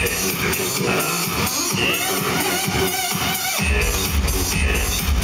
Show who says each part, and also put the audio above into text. Speaker 1: Yes. Yes. Yes. Yes.